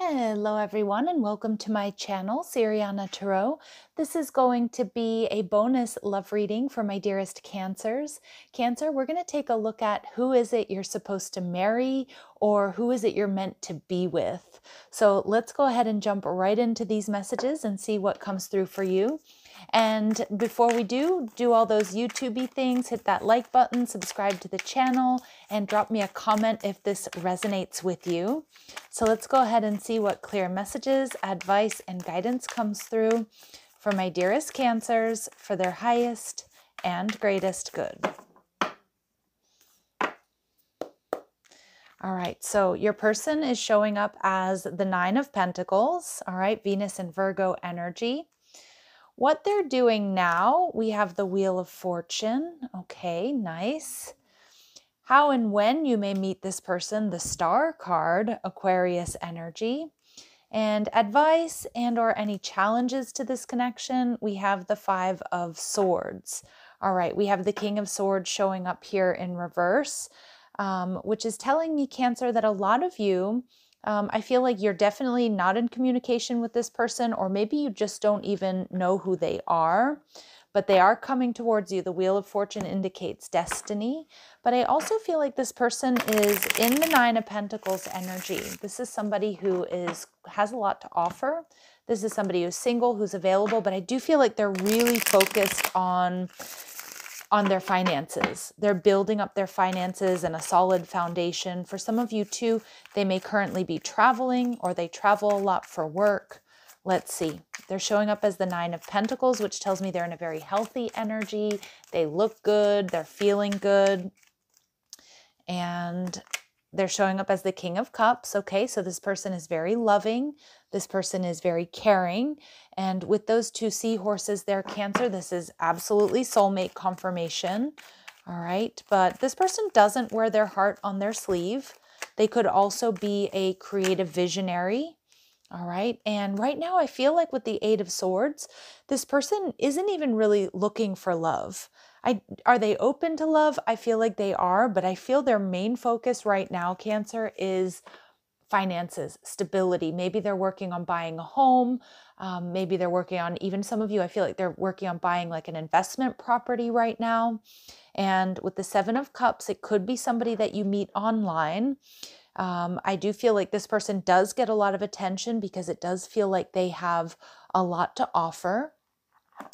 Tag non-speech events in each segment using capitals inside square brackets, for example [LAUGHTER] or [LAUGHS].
Hello, everyone, and welcome to my channel, Siriana Tarot. This is going to be a bonus love reading for my dearest Cancers. Cancer, we're going to take a look at who is it you're supposed to marry or who is it you're meant to be with. So let's go ahead and jump right into these messages and see what comes through for you. And before we do, do all those YouTubey things, hit that like button, subscribe to the channel, and drop me a comment if this resonates with you. So let's go ahead and see what clear messages, advice, and guidance comes through for my dearest cancers for their highest and greatest good. All right, so your person is showing up as the Nine of Pentacles, all right, Venus and Virgo energy. What they're doing now, we have the Wheel of Fortune. Okay, nice. How and when you may meet this person, the Star card, Aquarius energy. And advice and or any challenges to this connection, we have the 5 of swords. All right, we have the King of Swords showing up here in reverse, um, which is telling me, Cancer, that a lot of you um, I feel like you're definitely not in communication with this person, or maybe you just don't even know who they are, but they are coming towards you. The Wheel of Fortune indicates destiny. But I also feel like this person is in the Nine of Pentacles energy. This is somebody who is has a lot to offer. This is somebody who's single, who's available, but I do feel like they're really focused on on their finances. They're building up their finances and a solid foundation. For some of you, too, they may currently be traveling or they travel a lot for work. Let's see. They're showing up as the Nine of Pentacles, which tells me they're in a very healthy energy. They look good, they're feeling good. And they're showing up as the King of Cups. Okay, so this person is very loving. This person is very caring. And with those two seahorses there, Cancer, this is absolutely soulmate confirmation. All right, but this person doesn't wear their heart on their sleeve. They could also be a creative visionary. All right. And right now, I feel like with the Eight of Swords, this person isn't even really looking for love. I are they open to love? I feel like they are, but I feel their main focus right now, Cancer, is finances, stability. Maybe they're working on buying a home. Um, maybe they're working on, even some of you, I feel like they're working on buying like an investment property right now. And with the Seven of Cups, it could be somebody that you meet online. Um, I do feel like this person does get a lot of attention because it does feel like they have a lot to offer.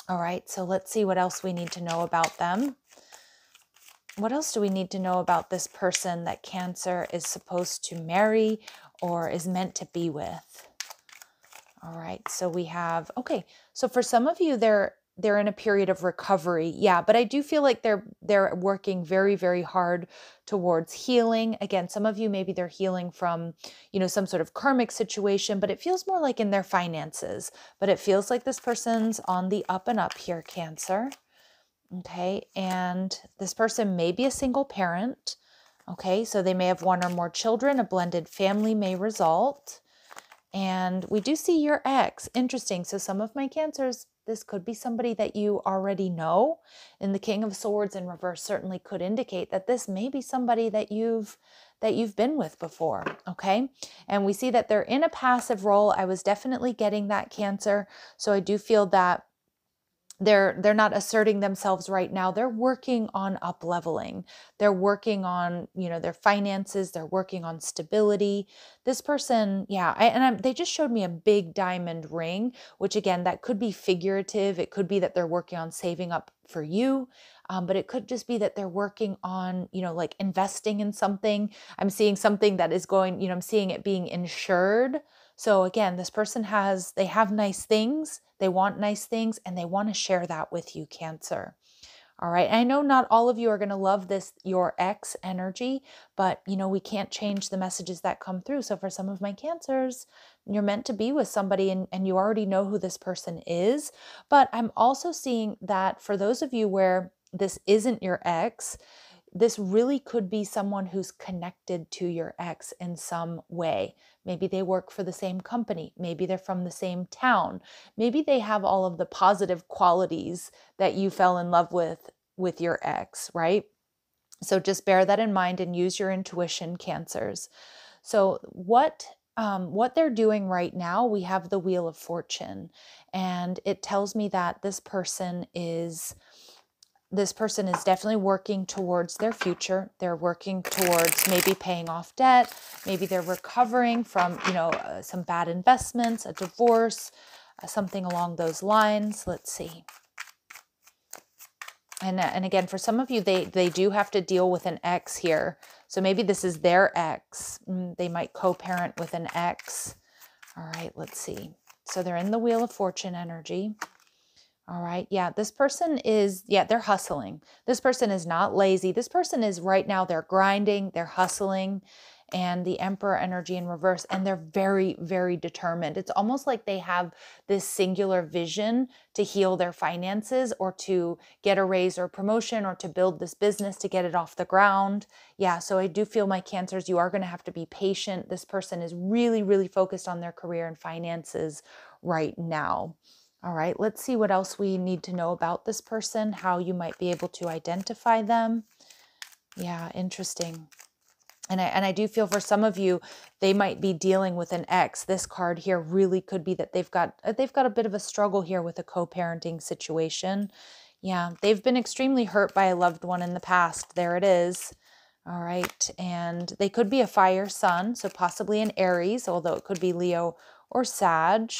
All right, so let's see what else we need to know about them. What else do we need to know about this person that Cancer is supposed to marry or is meant to be with? All right, so we have, okay, so for some of you, they're they're in a period of recovery. Yeah but i do feel like they're they're working very very hard towards healing. Again some of you maybe they're healing from you know some sort of karmic situation but it feels more like in their finances. But it feels like this person's on the up and up here cancer okay and this person may be a single parent okay so they may have one or more children a blended family may result and we do see your ex interesting so some of my cancers this could be somebody that you already know. And the King of Swords in reverse certainly could indicate that this may be somebody that you've that you've been with before, okay? And we see that they're in a passive role. I was definitely getting that cancer. So I do feel that they're they're not asserting themselves right now. They're working on up leveling they're working on you know their finances. They're working on stability. This person yeah I, and I'm, they just showed me a big diamond ring which again that could be figurative. It could be that they're working on saving up for you um, but it could just be that they're working on you know like investing in something. I'm seeing something that is going you know i'm seeing it being insured so again, this person has, they have nice things, they want nice things, and they want to share that with you, Cancer. All right. I know not all of you are going to love this, your ex energy, but you know, we can't change the messages that come through. So for some of my cancers, you're meant to be with somebody and, and you already know who this person is. But I'm also seeing that for those of you where this isn't your ex, this really could be someone who's connected to your ex in some way. Maybe they work for the same company. Maybe they're from the same town. Maybe they have all of the positive qualities that you fell in love with with your ex, right? So just bear that in mind and use your intuition, cancers. So, what um, what they're doing right now, we have the Wheel of Fortune, and it tells me that this person is this person is definitely working towards their future. They're working towards maybe paying off debt. Maybe they're recovering from, you know, uh, some bad investments, a divorce, uh, something along those lines. Let's see. And, uh, and again, for some of you, they, they do have to deal with an ex here. So maybe this is their ex. Mm, they might co-parent with an ex. All right, let's see. So they're in the Wheel of Fortune energy. All right. Yeah. This person is, yeah, they're hustling. This person is not lazy. This person is right now, they're grinding, they're hustling, and the Emperor energy in reverse. And they're very, very determined. It's almost like they have this singular vision to heal their finances or to get a raise or promotion or to build this business to get it off the ground. Yeah. So I do feel my cancers, you are going to have to be patient. This person is really, really focused on their career and finances right now. All right, let's see what else we need to know about this person, how you might be able to identify them. Yeah, interesting. And I, and I do feel for some of you, they might be dealing with an ex. This card here really could be that they've got uh, they've got a bit of a struggle here with a co-parenting situation. Yeah, they've been extremely hurt by a loved one in the past. There it is. All right, and they could be a fire sun, so possibly an Aries, although it could be Leo or Sag.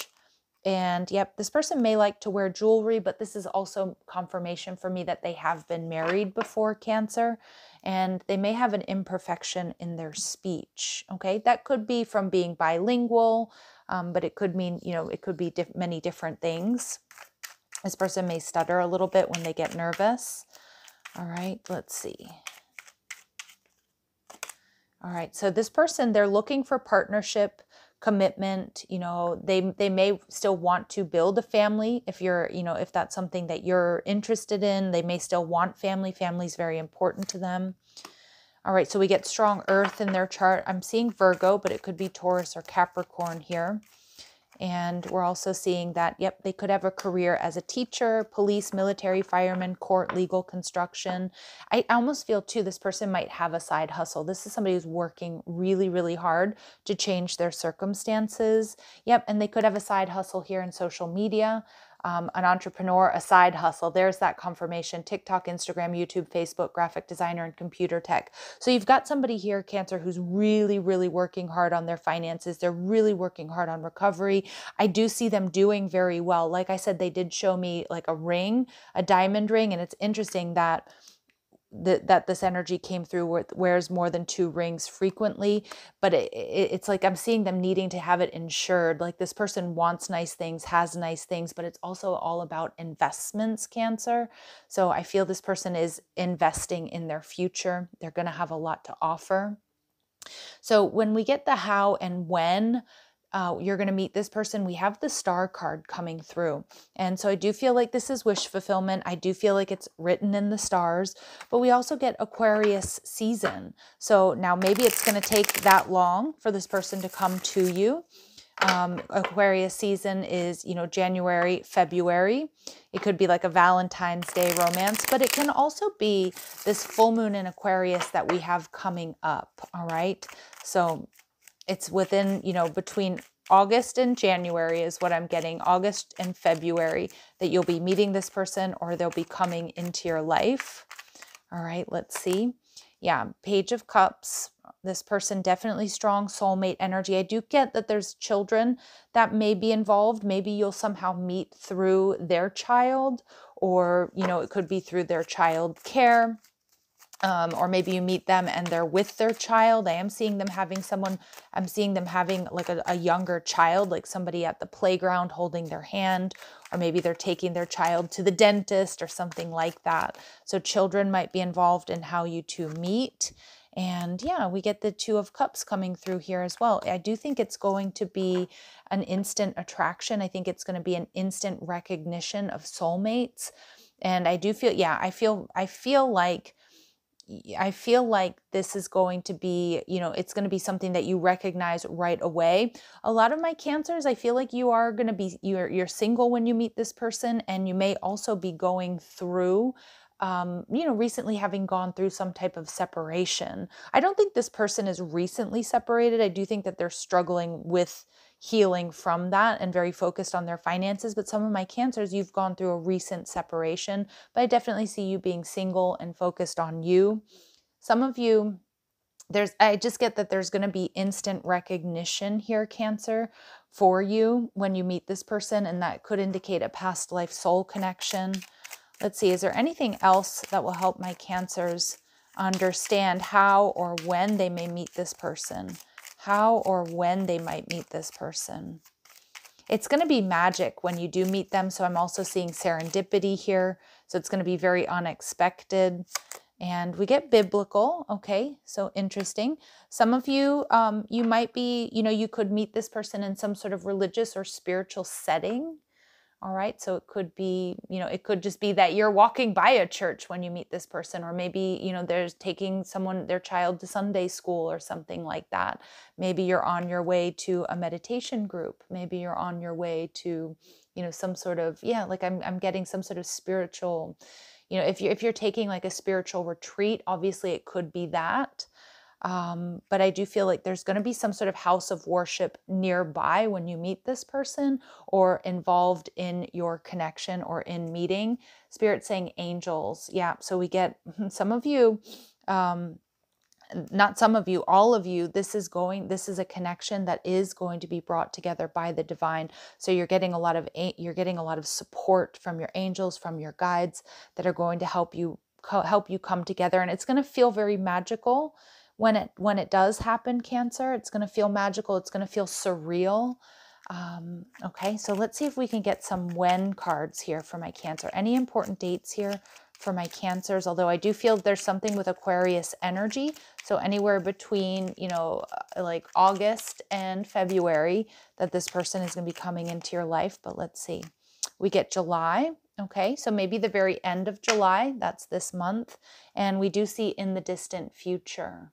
And yep, this person may like to wear jewelry, but this is also confirmation for me that they have been married before Cancer and they may have an imperfection in their speech. Okay, that could be from being bilingual, um, but it could mean, you know, it could be diff many different things. This person may stutter a little bit when they get nervous. All right, let's see. All right, so this person, they're looking for partnership commitment you know they they may still want to build a family if you're you know if that's something that you're interested in. They may still want family. Family is very important to them. All right so we get strong earth in their chart. I'm seeing virgo but it could be taurus or capricorn here and we're also seeing that, yep, they could have a career as a teacher, police, military, fireman, court, legal, construction. I almost feel too, this person might have a side hustle. This is somebody who's working really, really hard to change their circumstances. Yep, and they could have a side hustle here in social media um, an entrepreneur, a side hustle. There's that confirmation TikTok, Instagram, YouTube, Facebook, graphic designer, and computer tech. So you've got somebody here, Cancer, who's really, really working hard on their finances. They're really working hard on recovery. I do see them doing very well. Like I said, they did show me like a ring, a diamond ring, and it's interesting that that that this energy came through wears more than two rings frequently but it, it, it's like i'm seeing them needing to have it insured. Like this person wants nice things has nice things but it's also all about investments cancer. So i feel this person is investing in their future. They're going to have a lot to offer. So when we get the how and when uh, you're going to meet this person. We have the star card coming through. And so I do feel like this is wish fulfillment. I do feel like it's written in the stars, but we also get Aquarius season. So now maybe it's going to take that long for this person to come to you. Um, Aquarius season is, you know, January, February. It could be like a Valentine's Day romance, but it can also be this full moon in Aquarius that we have coming up. All right. So it's within, you know, between August and January is what I'm getting, August and February, that you'll be meeting this person or they'll be coming into your life. All right, let's see. Yeah, Page of Cups. This person definitely strong soulmate energy. I do get that there's children that may be involved. Maybe you'll somehow meet through their child, or, you know, it could be through their child care um, or maybe you meet them and they're with their child. I am seeing them having someone, I'm seeing them having like a, a, younger child, like somebody at the playground holding their hand, or maybe they're taking their child to the dentist or something like that. So children might be involved in how you two meet. And yeah, we get the Two of Cups coming through here as well. I do think it's going to be an instant attraction. I think it's going to be an instant recognition of soulmates. And I do feel, yeah, I feel, I feel like I feel like this is going to be, you know, it's going to be something that you recognize right away. A lot of my cancers, I feel like you are going to be you're you're single when you meet this person and you may also be going through um, you know, recently having gone through some type of separation. I don't think this person is recently separated. I do think that they're struggling with healing from that and very focused on their finances. But some of my cancers, you've gone through a recent separation, but I definitely see you being single and focused on you. Some of you, there's I just get that there's going to be instant recognition here, Cancer, for you when you meet this person, and that could indicate a past life soul connection. Let's see, is there anything else that will help my Cancers understand how or when they may meet this person? How or when they might meet this person? It's going to be magic when you do meet them. So I'm also seeing serendipity here. So it's going to be very unexpected. And we get biblical. Okay, so interesting. Some of you, um, you might be, you know, you could meet this person in some sort of religious or spiritual setting. All right, so it could be, you know, it could just be that you're walking by a church when you meet this person, or maybe, you know, there's taking someone, their child to Sunday school or something like that. Maybe you're on your way to a meditation group. Maybe you're on your way to, you know, some sort of, yeah, like I'm, I'm getting some sort of spiritual, you know if you're if you're taking like a spiritual retreat obviously it could be that um, but I do feel like there's going to be some sort of house of worship nearby when you meet this person or involved in your connection or in meeting. Spirit saying angels. Yeah. So we get [LAUGHS] some of you um, not some of you, all of you, this is going, this is a connection that is going to be brought together by the divine. So you're getting a lot of, you're getting a lot of support from your angels, from your guides that are going to help you, help you come together. And it's going to feel very magical when it, when it does happen, Cancer. It's going to feel magical. It's going to feel surreal. Um, okay, so let's see if we can get some when cards here for my Cancer. Any important dates here for my cancers, although I do feel there's something with Aquarius energy. So anywhere between, you know, uh, like August and February that this person is going to be coming into your life. But let's see. We get July. Okay, so maybe the very end of July, that's this month. And we do see in the distant future.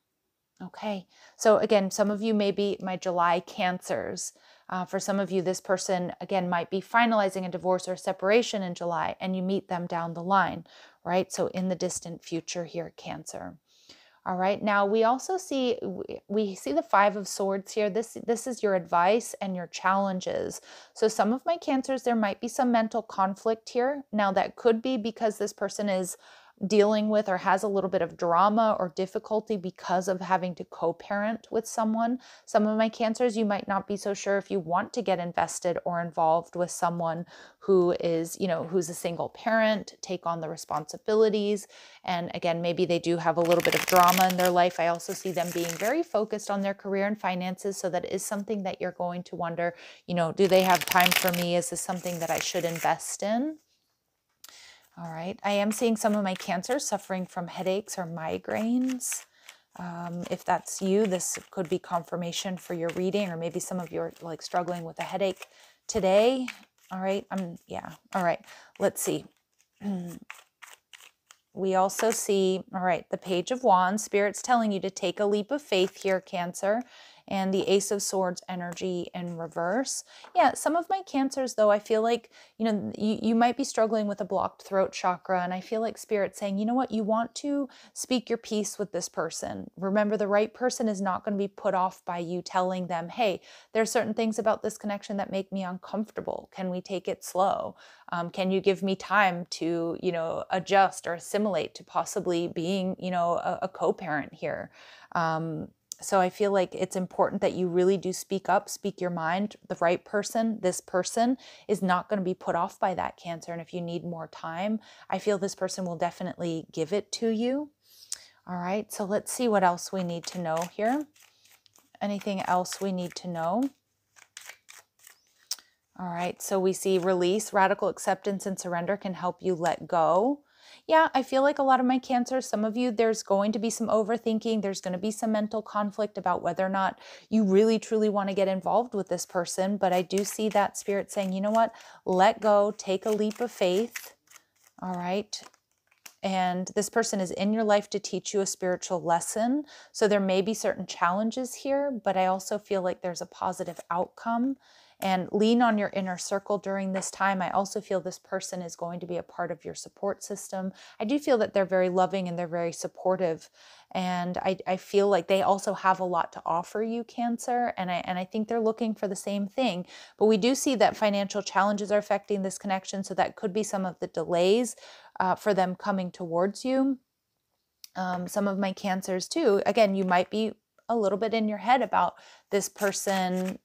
Okay, so again, some of you may be my July cancers. Uh, for some of you, this person, again, might be finalizing a divorce or separation in July and you meet them down the line, right? So in the distant future here, Cancer. All right. Now we also see we see the 5 of swords here. This this is your advice and your challenges. So some of my cancers there might be some mental conflict here. Now that could be because this person is dealing with or has a little bit of drama or difficulty because of having to co parent with someone. Some of my cancers, you might not be so sure if you want to get invested or involved with someone who is, you know, who's a single parent, take on the responsibilities. And again, maybe they do have a little bit of drama in their life. I also see them being very focused on their career and finances. So that is something that you're going to wonder, you know, do they have time for me? Is this something that I should invest in? All right. I am seeing some of my cancers suffering from headaches or migraines. Um, if that's you, this could be confirmation for your reading, or maybe some of you are like struggling with a headache today. All right. I'm, yeah. All right. Let's see. [CLEARS THROAT] we also see, all right, the Page of Wands. Spirit's telling you to take a leap of faith here, Cancer and the Ace of Swords energy in reverse. Yeah, some of my cancers, though, I feel like, you know, you, you might be struggling with a blocked throat chakra, and I feel like Spirit saying, you know what, you want to speak your piece with this person. Remember, the right person is not going to be put off by you telling them, hey, there are certain things about this connection that make me uncomfortable. Can we take it slow? Um, can you give me time to, you know, adjust or assimilate to possibly being, you know, a, a co-parent here? Um, so I feel like it's important that you really do speak up, speak your mind. The right person, this person, is not going to be put off by that cancer. And if you need more time, I feel this person will definitely give it to you. All right, so let's see what else we need to know here. Anything else we need to know? All right, so we see release, radical acceptance, and surrender can help you let go yeah, I feel like a lot of my cancers, some of you, there's going to be some overthinking. There's going to be some mental conflict about whether or not you really truly want to get involved with this person. But I do see that spirit saying, you know what, let go, take a leap of faith. All right. and this person is in your life to teach you a spiritual lesson. So there may be certain challenges here, but I also feel like there's a positive outcome. And lean on your inner circle during this time. I also feel this person is going to be a part of your support system. I do feel that they're very loving and they're very supportive. And I, I feel like they also have a lot to offer you, Cancer. And I, and I think they're looking for the same thing. But we do see that financial challenges are affecting this connection. So that could be some of the delays uh, for them coming towards you. Um, some of my cancers too. Again, you might be a little bit in your head about this person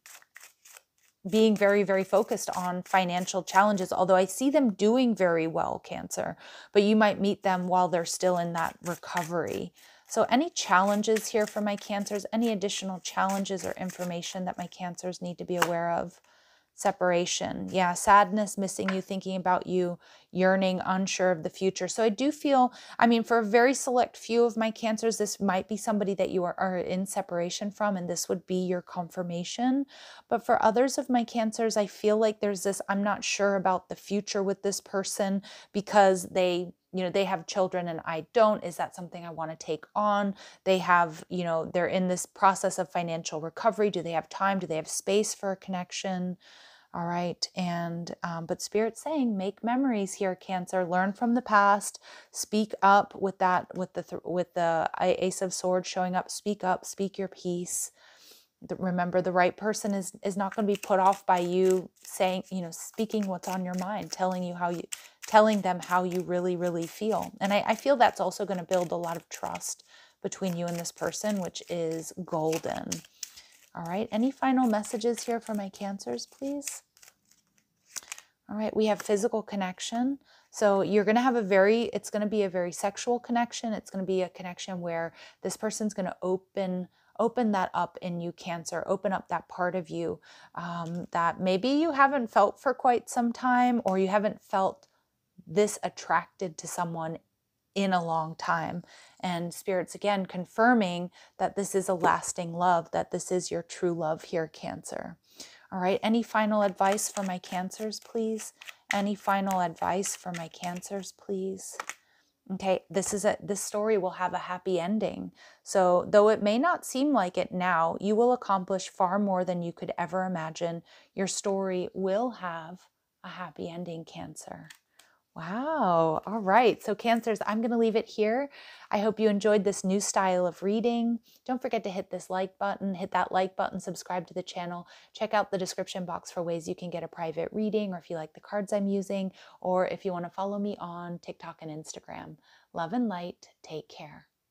being very, very focused on financial challenges, although I see them doing very well, Cancer, but you might meet them while they're still in that recovery. So, any challenges here for my cancers, any additional challenges or information that my cancers need to be aware of? Separation. Yeah, sadness, missing you, thinking about you, yearning, unsure of the future. So I do feel, I mean, for a very select few of my cancers, this might be somebody that you are, are in separation from, and this would be your confirmation. But for others of my cancers, I feel like there's this, I'm not sure about the future with this person because they you know they have children and I don't is that something I want to take on? They have you know they're in this process of financial recovery. Do they have time? Do they have space for a connection? All right and um, but spirit saying make memories here cancer. Learn from the past. Speak up with that with the th- with the ace of swords showing up. Speak up. Speak your piece remember the right person is is not going to be put off by you saying you know speaking what's on your mind telling you how you telling them how you really really feel and i, I feel that's also going to build a lot of trust between you and this person which is golden all right any final messages here for my cancers please all right, we have physical connection. So you're going to have a very, it's going to be a very sexual connection. It's going to be a connection where this person's going to open open that up in you cancer open up that part of you um, that maybe you haven't felt for quite some time or you haven't felt this attracted to someone in a long time and spirits again confirming that this is a lasting love that this is your true love here cancer all right, any final advice for my cancers, please? Any final advice for my cancers, please? Okay, this is a this story will have a happy ending. So, though it may not seem like it now, you will accomplish far more than you could ever imagine. Your story will have a happy ending, Cancer. Wow. All right. So, Cancers, I'm going to leave it here. I hope you enjoyed this new style of reading. Don't forget to hit this like button, hit that like button, subscribe to the channel. Check out the description box for ways you can get a private reading, or if you like the cards I'm using, or if you want to follow me on TikTok and Instagram. Love and light. Take care.